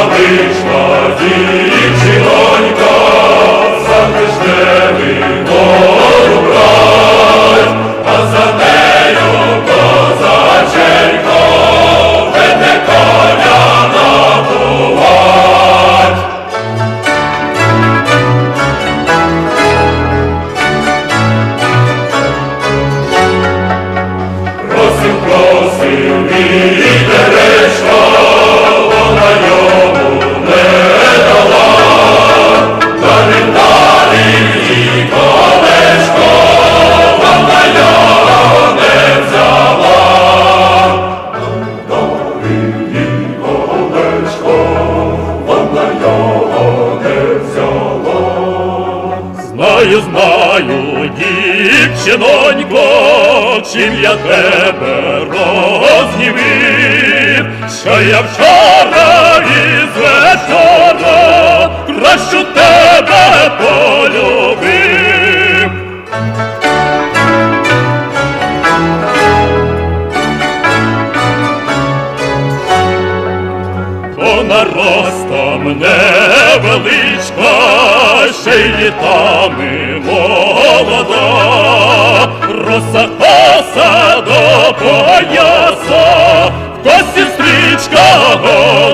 Stadt, Знаю, знаю, дівчинонько, чим я тебе розгнівив, що я вчора із вечора кращу тебе полюбив. Вона ростом невеличка, ще літами молода, роса коса до пояса, в сестричка стрічка.